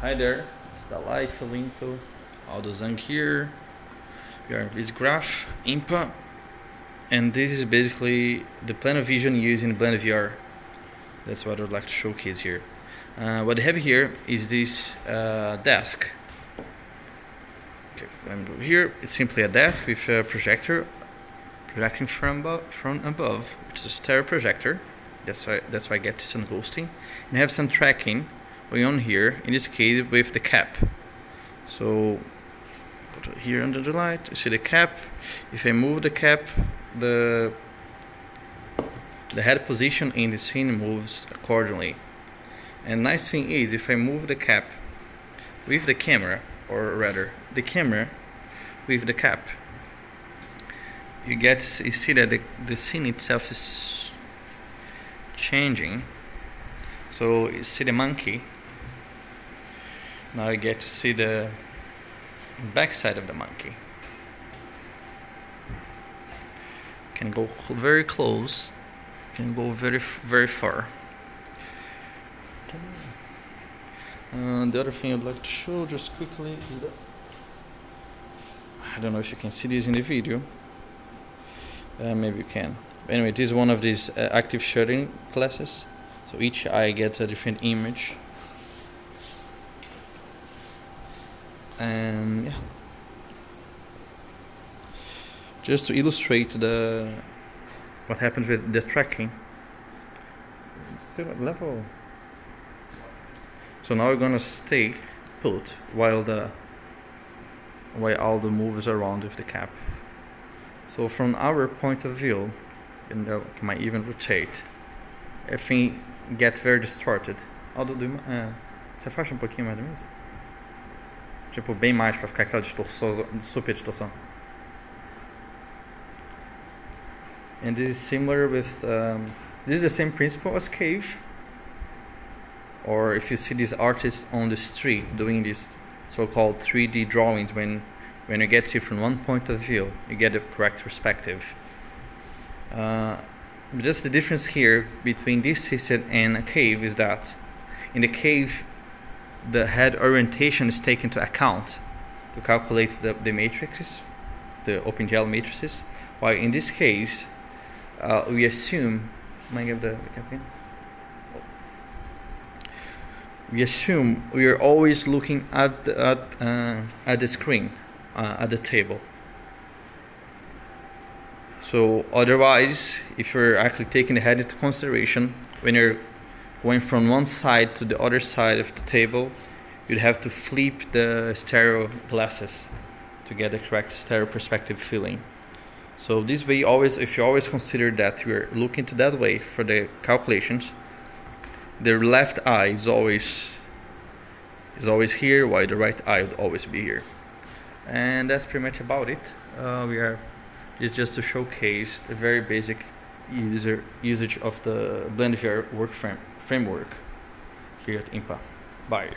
Hi there, it's Dalai Felinto, Aldo Zang here. We are in Visgraf, IMPA, and this is basically the Planovision used in Blender VR. That's what I'd like to showcase here. Uh, what I have here is this uh, desk. Okay, here it's simply a desk with a projector projecting from, above, from above, which is a stereo projector. That's why that's why I get some ghosting, and I have some tracking on here. In this case, with the cap. So here under the light. You see the cap. If I move the cap, the the head position in the scene moves accordingly. And nice thing is, if I move the cap with the camera, or rather, the camera with the cap, you get you see that the, the scene itself is changing. So you see the monkey. Now you get to see the backside of the monkey. Can go very close. Can go very very far. Uh, the other thing I'd like to show just quickly is that I don't know if you can see this in the video. Uh, maybe you can. Anyway, this is one of these uh, active shutter glasses. So each eye gets a different image. And yeah. Just to illustrate the what happens with the tracking. Still at level. So now we're gonna stay put while the while Aldo moves around with the cap. So from our point of view, and you might even rotate, everything gets very distorted. Although, é, você afasta um pouquinho mais do mesmo? Tipo, bem mais ficar aquela distorção, super distorção. And this is similar with, um, this is the same principle as cave. Or if you see these artists on the street doing these so-called 3D drawings when when you get to from one point of view, you get the correct perspective. Uh, just the difference here between this system and a cave is that in the cave, the head orientation is taken into account to calculate the, the matrices, the OpenGL matrices, while in this case, uh, we assume, might give the, the we assume we are always looking at the, at, uh, at the screen uh, at the table. So otherwise, if you're actually taking the head into consideration, when you're going from one side to the other side of the table, you'd have to flip the stereo glasses to get the correct stereo perspective feeling. So this way, always if you always consider that you're looking to that way for the calculations, the left eye is always is always here, while the right eye would always be here and that's pretty much about it uh, we are it's just to showcase the very basic user usage of the Blender VR work frame, framework here at IMPA. Bye.